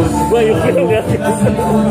Why you feel that.